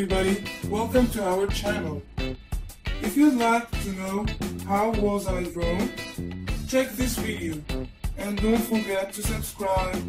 everybody, welcome to our channel. If you'd like to know how was I grown, check this video. And don't forget to subscribe.